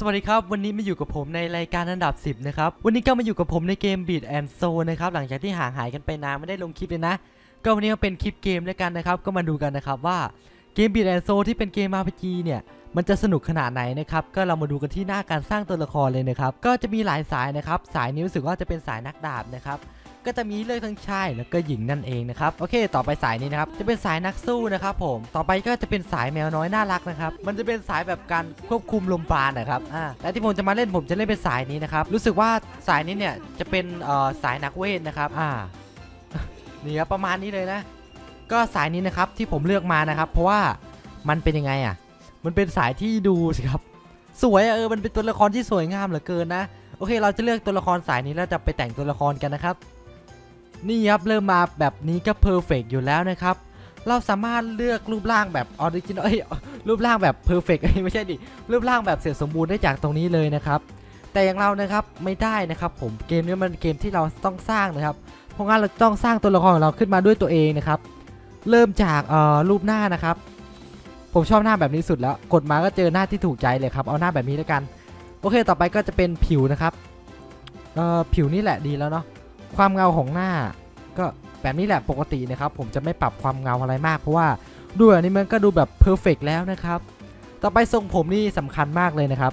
สวัสดีครับ วันนี้มาอยู่กับผมในรายการอันดับ 10 นะครับ วันนี้ก็มาอยู่กับผมในเกม Beat and Soul นะครับ หลังจากที่ห่างหายกันไปนานไม่ได้ลงคลิปเลยนะ ก็วันนี้ก็เป็นคลิปเกมแล้วกันนะครับ ก็มาดูกันนะครับว่าเกม Beat and Soul ที่เป็นเกม RPG เนี่ย มันจะสนุกขนาดไหนนะครับ ก็เรามาดูกันที่หน้าการสร้างตัวละครเลยนะครับ ก็จะมีหลายสายนะครับ สายนี้รู้สึกว่าจะเป็นสายนักดาบนะครับ ก็จะมีเลือกทั้งชายแล้วก็หญิงนั่นเองนะครับโอเค ต่อไปสายนี้นะครับจะเป็นสายนักสู้นะครับผมต่อไปก็จะเป็นสายแมวน้อยน่ารักนะครับมันจะเป็นสายแบบการควบคุมลมปราณนะครับอ่าและที่ผมจะมาเล่นผมจะเล่นเป็นสายนี้นะครับรู้สึกว่าสายนี้เนี่ยจะเป็นเอ่อสายนักเวทนะครับอ่านี่ครับประมาณนี้เลยนะ ก็สายนี้นะครับที่ผมเลือกมานะครับ เพราะว่ามันเป็นยังไงอะมันเป็นสายที่ดูสิครับสวยอเออมันเป็นตัวละครที่สวยงามเหลือเกินนะโอเค เราจะเลือกตัวละครสายนี้แล้วจะไปแต่งตัวละครกันนะครับ นี่ครับเริ่มมาแบบนี้ก็ perfect อยู่แล้วนะครับ เราสามารถเลือกรูปร่างแบบ original รูปร่างแบบ perfectไม่ใช่ดิ รูปร่างแบบเสร็จสมบูรณ์ได้จากตรงนี้เลยนะครับ แต่อย่างเรานะครับไม่ได้นะครับ ผมเกมนี้มันเกมที่เราต้องสร้างนะครับ เพราะงั้นเราต้องสร้างตัวละครของเราขึ้นมาด้วยตัวเองนะครับ เริ่มจากรูปหน้านะครับ ผมชอบหน้าแบบนี้สุดแล้ว กดมาก็เจอหน้าที่ถูกใจเลยครับ เอาหน้าแบบนี้แล้วกัน โอเค ต่อไปก็จะเป็นผิวนะครับผิวนี่แหละดีแล้วเนาะ ความเงาของหน้า ก็แบบนี้แหละปกตินะครับ ผมจะไม่ปรับความเงาอะไรมากเพราะว่าดูอันนี้มันก็ดูแบบ perfect แล้วนะครับ ต่อไปทรงผมนี่สำคัญมากเลยนะครับ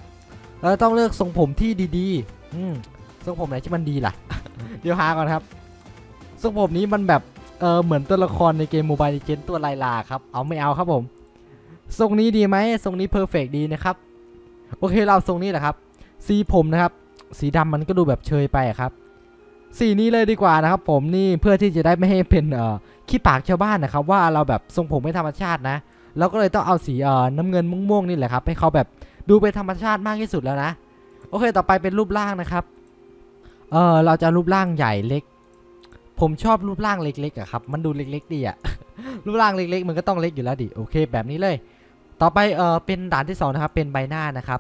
เราต้องเลือกทรงผมที่ดีๆ อืมทรงผมไหนที่มันดีล่ะ เดี๋ยวหาก่อนครับ ทรงผมนี้มันแบบ เออเหมือนตัวละครในเกม Mobile Legends ตัว Layla ครับ เอาไม่เอาครับผม ทรงนี้ดีไหมทรงนี้ perfect ดีนะครับ โอเคเราทรงนี้แหละครับ สีผมนะครับ สีดำมันก็ดูแบบเชยไปครับ สีนี้เลยดีกว่านะครับ ผมนี่เพื่อที่จะได้ไม่ให้เป็นเอ่อขี้ปากชาวบ้านนะครับ ว่าเราแบบทรงผมไม่ธรรมชาตินะเราก็เลยต้องเอาสีเอ่อน้ำเงินม่วงๆนี่แหละครับให้เขาแบบดูเป็นธรรมชาติมากที่สุดแล้วนะ โอเคต่อไปเป็นรูปร่างนะครับเออเราจะรูปร่างใหญ่เล็ก ผมชอบรูปร่างเล็กๆอะครับ มันดูเล็ก ๆ ดีอะรูปร่างเล็ก ๆ มันก็ต้องเล็กอยู่แล้วดิโอเค แบบนี้เลย ต่อไปเออเป็นด่านที่สองนะครับเป็นใบหน้านะครับ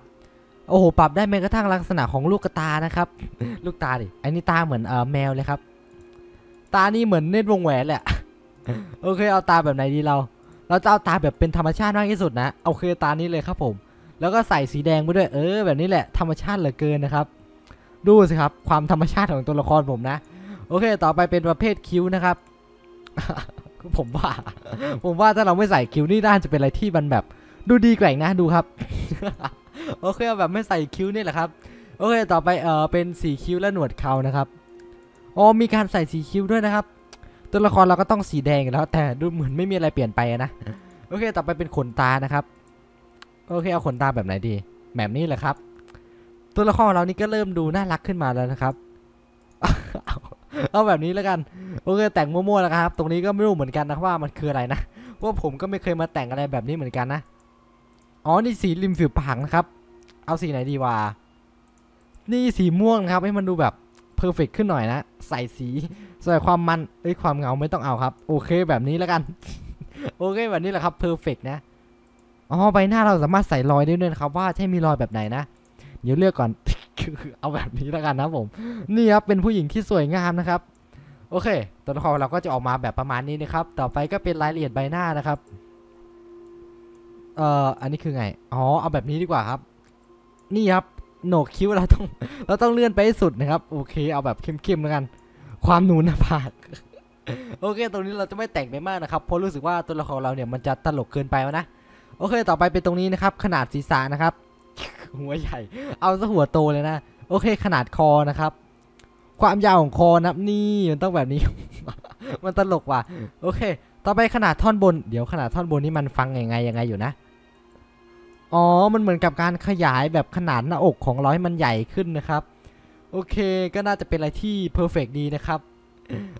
โอ้โห ปรับได้แม้กระทั่งลักษณะของลูกตานะครับ ลูกตาดิ อันนี้ตาเหมือนเออแมวเลยครับ ตานี่เหมือนเนตรวงแหวนแหละ โอเค เอาตาแบบไหนดีเรา เราจะเอาตาแบบเป็นธรรมชาติมากที่สุดนะ โอเค ตานี้เลยครับผม แล้วก็ใส่สีแดงไปด้วย เออ แบบนี้แหละ ธรรมชาติเหลือเกินนะครับ ดูสิครับ ความธรรมชาติของตัวละครผมนะ โอเค ต่อไปเป็นประเภทคิ้วนะครับ ผมว่า ผมว่าถ้าเราไม่ใส่คิ้วนี่น่าจะเป็นอะไรที่มันแบบ ดูดีแกว่งนะ ดูครับ โอเคเอาแบบไม่ใส่คิ้วนี่แหละครับ โอเคต่อไปเออเป็นสีคิ้วและหนวดเขานะครับอ๋อมีการใส่สีคิ้วด้วยนะครับ ตัวละครเราก็ต้องสีแดงแล้ว แต่ดูเหมือนไม่มีอะไรเปลี่ยนไปนะ โอเคต่อไปเป็นขนตานะครับ โอเคเอาขนตาแบบไหนดี แบบนี้แหละครับ ตัวละครเรานี่ก็เริ่มดูน่ารักขึ้นมาแล้วนะครับเอาเอาแบบนี้แล้วกันโอเคแต่งมั่วๆแล้วครับ ตรงนี้ก็ไม่รู้เหมือนกันนะว่ามันคืออะไรนะเพราะผมก็ไม่เคยมาแต่งอะไรแบบนี้เหมือนกันนะ อ๋อ นี่สีริมฝีปากนะครับ เอาสีไหนดีวะ นี่สีม่วงครับ ให้มันดูแบบ perfect ขึ้นหน่อยนะ ใส่สี ใส่ความมันเอ้ยความเงาไม่ต้องเอาครับ โอเคแบบนี้แล้วกัน โอเคแบบนี้แหละครับ perfect นะ อ๋อ ใบหน้าเราสามารถใส่รอยได้ด้วยนะครับ ว่าใช่มีรอยแบบไหนนะ เดี๋ยวเลือกก่อน เอาแบบนี้แล้วกันนะผม นี่ครับเป็นผู้หญิงที่สวยงามนะครับ โอเค ตัวละครเราก็จะออกมาแบบประมาณนี้นะครับ ต่อไปก็เป็นรายละเอียดใบหน้านะครับ เอ่ออันนี้คือไง อ๋อ เอาแบบนี้ดีกว่าครับ นี่ครับโหนกคิ้วเราต้องเราต้องเลื่อนไปให้สุดนะครับ โอเค เอาแบบเข้มๆแล้วกัน ความนูนหน้าผากโอเค ตรงนี้เราจะไม่แต่งไปมากนะครับ เพราะรู้สึกว่าตัวละครเราเนี่ยมันจะตลกเกินไปแล้วนะ โอเค ต่อไปเป็นตรงนี้นะครับ ขนาดศีรษะนะครับ หัวใหญ่ เอาซะหัวโตเลยนะ โอเค ขนาดคอนะครับ ความยาวของคอนับนี่มันต้องแบบนี้ มันตลกว่ะ โอเค ต่อไปขนาดท่อนบน เดี๋ยวขนาดท่อนบนนี่มันฟังยังไงยังไงอยู่นะ อ๋อ มันเหมือนกับการขยายแบบขนาดหน้าอกของเราให้มันใหญ่ขึ้นนะครับ โอเค ก็น่าจะเป็นอะไรที่เพอร์เฟกดีนะครับ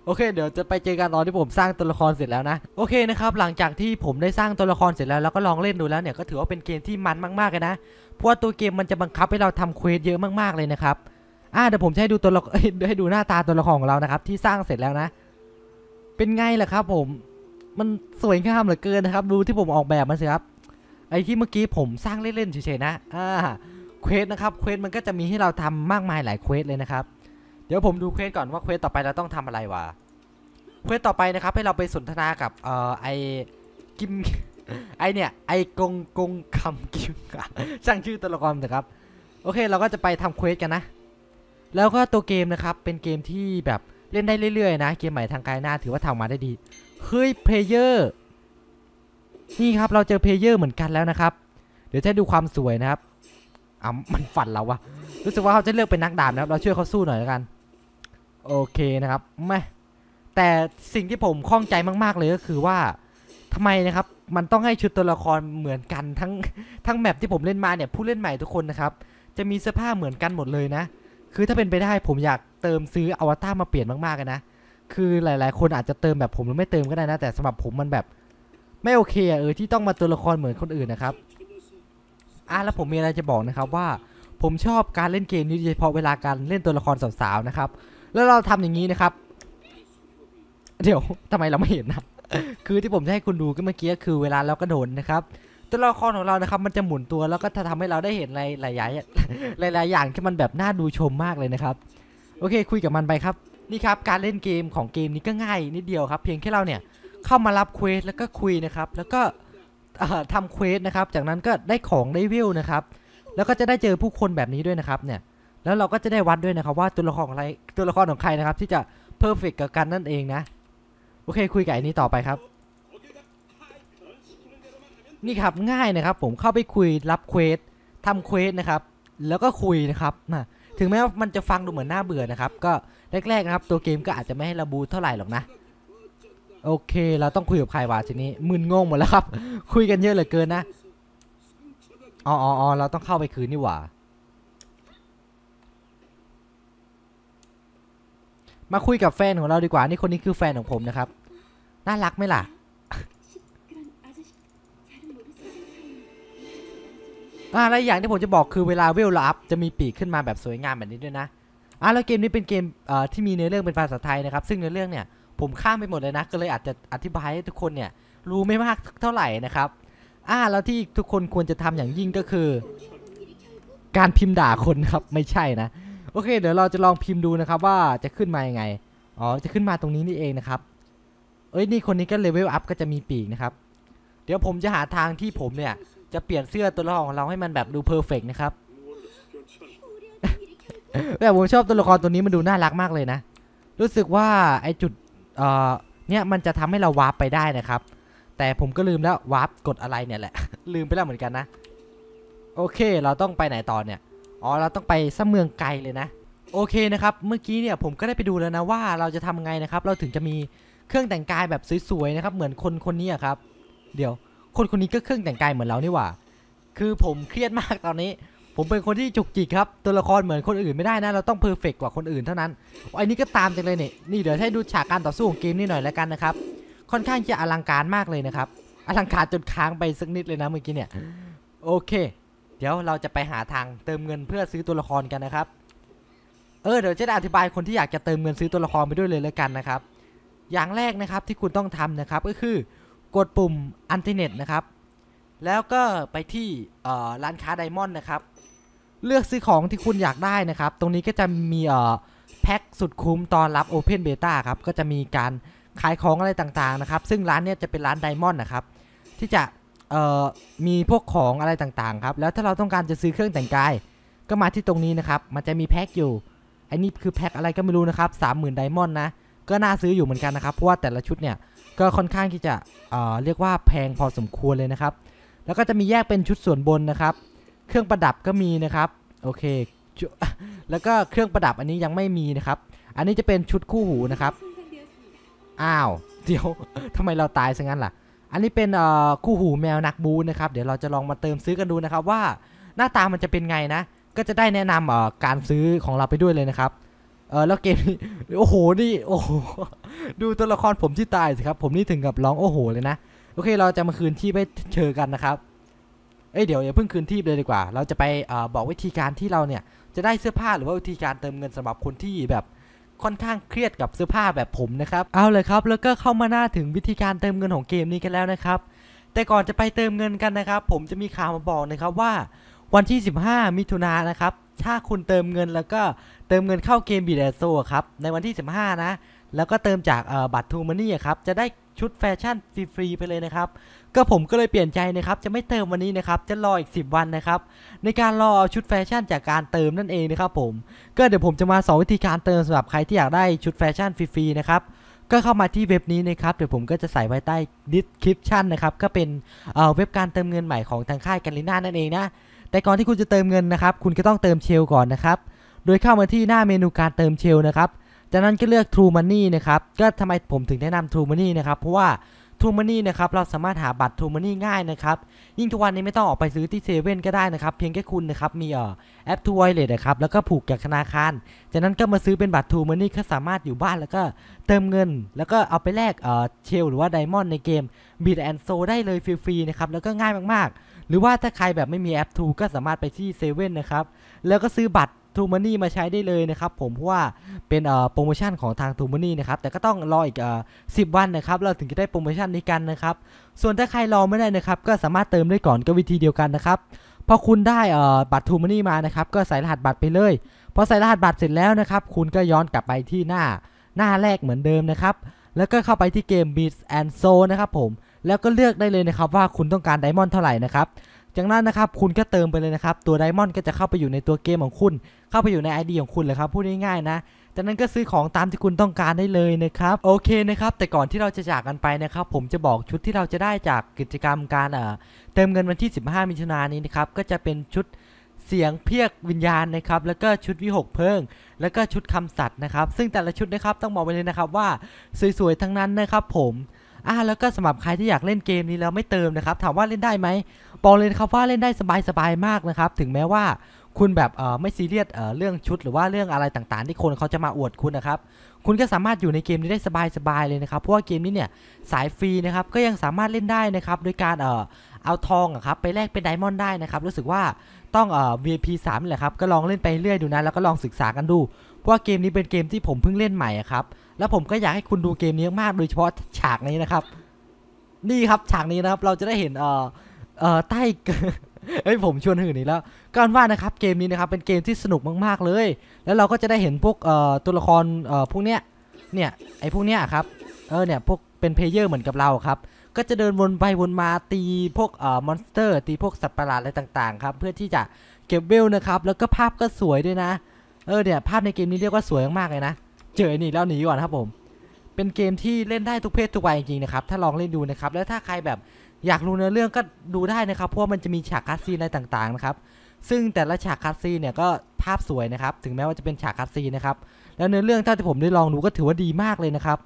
โอเค เดี๋ยวจะไปเจอกันตอนที่ผมสร้างตัวละครเสร็จแล้วนะ โอเคนะครับ หลังจากที่ผมได้สร้างตัวละครเสร็จแล้ว แล้วก็ลองเล่นดูแล้วเนี่ย ก็ถือว่าเป็นเกมที่มันมากๆเลยนะ เพราะว่าตัวเกมมันจะบังคับให้เราทำ quest เยอะมากๆเลยนะครับ อ่า เดี๋ยวผมจะให้ดูตัวละครให้ดูหน้าตาตัวละครของเรานะครับ ที่สร้างเสร็จแล้วนะ เป็นไงล่ะครับ ผม มันสวยงามเหลือเกินนะครับ ดูที่ผมออกแบบมันสิครับ ไอ้ที่เมื่อกี้ผมสร้างเล่นๆเฉยๆนะอ่า quest นะครับ quest มันก็จะมีให้เราทำมากมายหลาย quest เลยนะครับ เดี๋ยวผมดู quest ก่อนว่า quest ต่อไปเราต้องทำอะไรวะ quest ต่อไปนะครับให้เราไปสนทนากับเอ่อไอกิมไอเนี่ยไอกงกงคำกิมช่างชื่อตัวละครเถอะครับโโอเคเราก็จะไปทำเควสกันนะ แล้วก็ตัวเกมนะครับเป็นเกมที่แบบเล่นได้เรื่อยๆนะ เกมใหม่ทางกายหน้าถือว่าทำมาได้ดีเฮ้ยเพลเยอร์ นี่ครับเราเจอเพลเยอร์เหมือนกันแล้วนะครับ เดี๋ยวจะดูความสวยนะครับอะมันฝันเราวะรู้สึกว่าเขาจะเลือกเป็นนักดาบนะครับ เราช่วยเขาสู้หน่อยแล้วกัน โอเคนะครับไม่แต่สิ่งที่ผมข้องใจมาก ๆเลยก็คือว่าทำไมนะครับ มันต้องให้ชุดตัวละครเหมือนกันทั้งทั้งแมปที่ผมเล่นมาเนี่ยผู้เล่นใหม่ทุกคนนะครับ จะมีเสื้อผ้าเหมือนกันหมดเลยนะ คือถ้าเป็นไปได้ผมอยากเติมซื้ออวตารมาเปลี่ยนมากๆนะ คือหลาย ๆ คนอาจจะเติมแบบผมหรือไม่เติมก็ได้นะ แต่สำหรับผมมันแบบ ไม่โอเคอะเออที่ต้องมาตัวละครเหมือนคนอื่นนะครับอะแล้วผมมีอะไรจะบอกนะครับว่า ผมชอบการเล่นเกมนี้โดยเฉพาะเวลาการเล่นตัวละครสาวๆนะครับ แล้วเราทำอย่างนี้นะครับ เดี๋ยวทำไมเราไม่เห็นนะคือที่ผมจะให้คุณดูก็เมื่อกี้คือเวลาเรากระโดดนะครับตัวละครของเรานะครับมันจะหมุนตัวแล้วก็จะทำให้เราได้เห็นหลายหลายอย่างหลายๆอย่างที่มันแบบน่าดูชมมากเลยนะครับ โอเค คุยกับมันไปครับ นี่ครับ การเล่นเกมของเกมนี้ก็ง่ายนิดเดียวครับ เพียงแค่เราเนี่ย เข้ามารับ quest แล้วก็คุยนะครับ แล้วก็ทำ quest นะครับ จากนั้นก็ได้ของได้วิวนะครับ แล้วก็จะได้เจอผู้คนแบบนี้ด้วยนะครับเนี่ย แล้วเราก็จะได้วัดด้วยนะครับ ว่าตัวละครของอะไรตัวละครของใครนะครับ ที่จะ perfect กับกันนั่นเองนะ โอเคคุยกับไอ้นี้ต่อไปครับ นี่ครับง่ายนะครับ ผมเข้าไปคุยรับ quest ทำ quest นะครับ แล้วก็คุยนะครับนะถึงแม้ว่ามันจะฟังดูเหมือนน่าเบื่อนะครับ ก็แรกๆนะครับ ตัวเกมก็อาจจะไม่ให้ระบูเท่าไหร่หรอกนะ โอเค เราต้องคุยกับใครวะทีนี้มึนงงหมดแล้วครับ คุยกันเยอะเหลือเกินนะอ๋ออ๋อเราต้องเข้าไปคืนนี่หว่า มาคุยกับแฟนของเราดีกว่า นี่คนนี้คือแฟนของผมนะครับ น่ารักไหมล่ะ อ่าและอีกอย่างที่ผมจะบอกคือเวลาเวลอัพจะมีปีกขึ้นมาแบบสวยงามแบบนี้ด้วยนะ อ่าแล้วเกมนี้เป็นเกมเอ่อที่มีเนื้อเรื่องเป็นภาษาไทยนะครับ ซึ่งเนื้อเรื่องเนี่ย ผมข้ามไปหมดเลยนะ ก็เลยอาจจะอธิบายให้ทุกคนเนี่ยรู้ไม่มากเท่าไหร่นะครับอ่าแล้วที่ทุกคนควรจะทำอย่างยิ่งก็คือ การพิมพ์ด่าคนครับไม่ใช่นะโอเค เดี๋ยวเราจะลองพิมพ์ดูนะครับว่าจะขึ้นมายังไงอ๋อจะขึ้นมาตรงนี้นี่เองนะครับ เอ้ยนี่คนนี้ก็ level up ก็จะมีปีกนะครับ เดี๋ยวผมจะหาทางที่ผมเนี่ย จะเปลี่ยนเสื้อตัวละครของเราให้มันแบบดู perfect นะครับแต่ผมชอบตัวละครตัวนี้มันดูน่ารักมากเลยนะ รู้สึกว่าไอจุด เอ่อเนี่ยมันจะทำให้เราวาร์ปไปได้นะครับ แต่ผมก็ลืมแล้ววาร์ปกดอะไรเนี่ยแหละ ลืมไปแล้วเหมือนกันนะ โอเค เราต้องไปไหนต่อเนี่ย อ๋อ เราต้องไปซะเมืองไกลเลยนะ โอเคนะครับ เมื่อกี้เนี่ยผมก็ได้ไปดูแล้วนะว่าเราจะทำไงนะครับ เราถึงจะมีเครื่องแต่งกายแบบสวยๆนะครับ เหมือนคนคนนี้ครับ เดี๋ยว คนคนนี้ก็เครื่องแต่งกายเหมือนเรานี่หว่า คือผมเครียดมากตอนนี้ ผมเป็นคนที่จุกจิกครับ ตัวละครเหมือนคนอื่นไม่ได้นะ เราต้องเพอร์เฟกกว่าคนอื่นเท่านั้นไอ้นี่ก็ตามจังเลยเนี่ยนี่เดี๋ยวให้ดูฉากการต่อสู้ของเกมนี่หน่อยแล้วกันนะครับ ค่อนข้างจะอลังการมากเลยนะครับ อลังการจนค้างไปสักนิดเลยนะเมื่อกี้เนี่ย โอเค เดี๋ยวเราจะไปหาทางเติมเงินเพื่อซื้อตัวละครกันนะครับ เออเดี๋ยวจะอธิบายคนที่อยากจะเติมเงินซื้อตัวละครไปด้วยเลยแล้วกันนะครับ อย่างแรกนะครับที่คุณต้องทำนะครับก็คือกดปุ่มอันติเน็ตนะครับ แล้วก็ไปที่ร้านค้าไดมอนด์นะครับ เลือกซื้อของที่คุณอยากได้นะครับ ตรงนี้ก็จะมีเอ่อแพ็คสุดคุ้มตอนรับ Open Beta ครับ ก็จะมีการขายของอะไรต่างๆนะครับ ซึ่งร้านเนี้ยจะเป็นร้านไดมอนด์นะครับ ที่จะเอ่อมีพวกของอะไรต่างๆครับ แล้วถ้าเราต้องการจะซื้อเครื่องแต่งกาย ก็มาที่ตรงนี้นะครับ มันจะมีแพ็คอยู่ อันนี้คือแพ็คอะไรก็ไม่รู้นะครับ30,000ไดมอนด์นะ ก็น่าซื้ออยู่เหมือนกันนะครับ เพราะว่าแต่ละชุดเนี่ยก็ค่อนข้างที่จะเอ่อเรียกว่าแพงพอสมควรเลยนะครับ แล้วก็จะมีแยกเป็นชุดส่วนบนนะครับ เครื่องประดับก็มีนะครับโอเค แล้วก็เครื่องประดับอันนี้ยังไม่มีนะครับ อันนี้จะเป็นชุดคู่หูนะครับอ้าวเดี๋ยวทำไมเราตายซะงั้นล่ะ อันนี้เป็นเอ่อคู่หูแมวนักบูนะครับ เดี๋ยวเราจะลองมาเติมซื้อกันดูนะครับ ว่าหน้าตามันจะเป็นไงนะ ก็จะได้แนะนำเอ่อการซื้อของเราไปด้วยเลยนะครับเออแล้วเกมนี้โอ้โหนี่โอ้โหดูตัวละครผมที่ตายสิครับ ผมนี่ถึงกับร้องโอ้โหเลยนะ โอเคเราจะมาคืนที่ไปเจอกันนะครับ เอ้ยเดี๋ยวอย่าเพิ่งคืนที่เลยดีกว่า เราจะไปอบอกวิธีการที่เราเนี่ยจะได้เสื้อผ้าหรือว่าวิธีการเติมเงินสำหรับคนที่แบบค่อนข้างเครียดกับเสื้อผ้าแบบผมนะครับ เอาเลยครับ แล้วก็เข้ามาหน้าถึงวิธีการเติมเงินของเกมนี้กันแล้วนะครับ แต่ก่อนจะไปเติมเงินกันนะครับ ผมจะมีข่าวมาบอกนะครับว่า วันที่ 15 มิถุนายนนะครับ ถ้าคุณเติมเงินแล้วก็เติมเงินเข้าเกม Blade & Soul ครับ ในวันที่ 15 นะ แล้วก็เติมจากบัตร True Money ครับ จะได้ชุดแฟชั่นฟรีๆไปเลยนะครับ ก็ผมก็เลยเปลี่ยนใจนะครับจะไม่เติมวันนี้นะครับจะรออีก 10 วันนะครับในการรอเอาชุดแฟชั่นจากการเติมนั่นเองนะครับผมก็เดี๋ยวผมจะมาสอนวิธีการเติมสำหรับใครที่อยากได้ชุดแฟชั่นฟรีๆนะครับก็เข้ามาที่เว็บนี้นะครับเดี๋ยวผมก็จะใส่ไว้ใต้ description นะครับก็เป็นเเว็บการเติมเงินใหม่ของทางค่าย Garena นั่นเองนะแต่ก่อนที่คุณจะเติมเงินนะครับ คุณก็ต้องเติม Shell ก่อนนะครับโดยเข้ามาที่หน้าเมนูการเติม Shell นะครับจากนั้นก็เลือก True Money นะครับก็ทำไมผมถึงแนะนำ True Money นะครับเพราะว่า True Money นะครับเราสามารถหาบัตร True Money ง่ายนะครับยิ่งทุกวันนี้ไม่ต้องออกไปซื้อที่เซเว่นก็ได้นะครับเพียงแค่คุณนะครับมีเอ่อแอป True Wallet นะครับแล้วก็ผูกกับธนาคาร จากนั้นก็มาซื้อเป็นบัตร True Money ก็สามารถอยู่บ้านแล้วก็เติมเงิน แล้วก็เอาไปแลกเอ่อ Shell หรือว่า diamond ในเกม Blade & Soul ได้เลยฟรีๆนะครับแล้วก็ง่ายมากๆ หรือว่าถ้าใครแบบไม่มีแอป True ก็สามารถไปที่เซเว่นนะครับแล้วก็ซื้อบัตร True Money มาใช้ได้เลยนะครับผมเพราะว่าเป็นโปรโมชั่นของทาง True Money นะครับแต่ก็ต้องรออีกสิบวันนะครับเราถึงจะได้โปรโมชั่นนี้กันนะครับส่วนถ้าใครรอไม่ได้นะครับก็สามารถเติมได้ก่อนก็วิธีเดียวกันนะครับพอคุณได้บัตร True Money มานะครับก็ใส่รหัสบัตรไปเลยพอใส่รหัสบัตรเสร็จแล้วนะครับคุณก็ย้อนกลับไปที่หน้าหน้าแรกเหมือนเดิมนะครับแล้วก็เข้าไปที่เกม Beats and Soul นะครับผมแล้วก็เลือกได้เลยนะครับว่าคุณต้องการไดมอนด์เท่าไหร่นะครับ จากนั้นนะครับคุณก็เติมไปเลยนะครับตัวไดมอนด์ก็จะเข้าไปอยู่ในตัวเกมของคุณ เข้าไปอยู่ใน ID ของคุณเลยครับพูดง่ายๆนะจากนั้นก็ซื้อของตามที่คุณต้องการได้เลยนะครับโอเคนะครับแต่ก่อนที่เราจะจากกันไปนะครับผมจะบอกชุดที่เราจะได้จากกิจกรรมการเอ่อเติมเงินวันที่ 15 มิถุนายนนี้นะครับก็จะเป็นชุดเสียงเพียกวิญญาณนะครับแล้วก็ชุดวิหกเพิง แล้วก็ชุดคำสัตว์นะครับซึ่งแต่ละชุดนะครับต้องบอกไปเลยนะครับว่าสวยๆทั้งนั้นนะครับผม อ่าแล้วก็สำหรับใครที่อยากเล่นเกมนี้แล้วไม่เติมนะครับถามว่าเล่นได้ไหมบอกเลยครับว่าเล่นได้สบายๆมากนะครับถึงแม้ว่าคุณแบบเออไม่ซีเรียสเออเรื่องชุดหรือว่าเรื่องอะไรต่างๆ ที่คนเขาจะมาอวดคุณนะครับคุณก็สามารถอยู่ในเกมนี้ได้สบายๆเลยนะครับเพราะว่าเกมนี้เนี่ยสายฟรีนะครับก็ยังสามารถเล่นได้นะครับโดยการเออเอาทองอะครับไปแลกเป็นไดมอนด์ได้นะครับรู้สึกว่าต้องเอ่อ VIP 3นี่แหละครับก็ลองเล่นไปเรื่อยดูนะแล้วก็ลองศึกษากันดูเพราะว่าเกมนี้เป็นเกมที่ผมเพิ่งเล่นใหม่อะครับ แล้วผมก็อยากให้คุณดูเกมนี้มากโดยเฉพาะฉากนี้นะครับ นี่ครับฉากนี้นะครับเราจะได้เห็นเอ่อเอ่อใต้เฮ้ยผมชวนหื่นอีกแล้วก็ว่านะครับเกมนี้นะครับเป็นเกมที่สนุกมากๆเลย แล้วเราก็จะได้เห็นพวกเอ่อตัวละครเอ่อพวกเนี้ยเนี่ยไอ้พวกเนี้ยครับเออเนี่ยพวกเป็น player เหมือนกับเราครับก็จะเดินวนไปวนมาตีพวกเอ่อ monster ตีพวกสัตว์ประหลาดอะไรต่างๆครับเพื่อที่จะเก็บเวลนะครับแล้วก็ภาพก็สวยด้วยนะ เออเนี่ยภาพในเกมนี้เรียกว่าสวยมากๆเลยนะ เจอหนีแล้วหนีก่อนครับผม เป็นเกมที่เล่นได้ทุกเพศทุกวัยจริงๆนะครับ ถ้าลองเล่นดูนะครับ แล้วถ้าใครแบบอยากรู้เนื้อเรื่องก็ดูได้นะครับ เพราะว่ามันจะมีฉาก cutscene อะไรต่างๆนะครับ ซึ่งแต่ละฉาก cutscene เนี่ยก็ภาพสวยนะครับ ถึงแม้ว่าจะเป็นฉาก cutscene นะครับ แล้วเนื้อเรื่องถ้าที่ผมได้ลองดูก็ถือว่าดีมากเลยนะครับ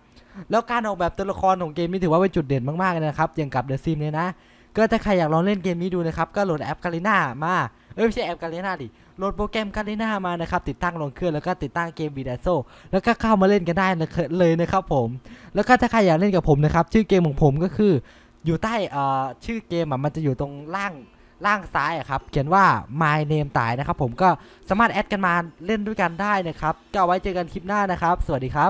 แล้วการออกแบบตัวละครของเกมนี้ถือว่าเป็นจุดเด่นมากๆเลยนะครับ อย่างกับ The Sims เนี่ยนะ ก็ถ้าใครอยากลองเล่นเกมนี้ดูนะครับ ก็โหลดแอป Garena มา เอ้ยไม่ใช่แอป Garena ดิโหลดโปรแกรม Garena มานะครับติดตั้งลงเครื่องแล้วก็ติดตั้งเกม Blade & Soul แล้วก็เข้ามาเล่นกันได้เลยนะครับผม แล้วก็ถ้าใครอยากเล่นกับผมนะครับชื่อเกมของผมก็คืออยู่ใต้เอ่อชื่อเกมอะมันจะอยู่ตรงล่างล่างซ้ายครับเขียนว่า my name ตายนะครับผมก็สามารถแอดกันมาเล่นด้วยกันได้นะครับก็ไว้เจอกันคลิปหน้านะครับ สวัสดีครับ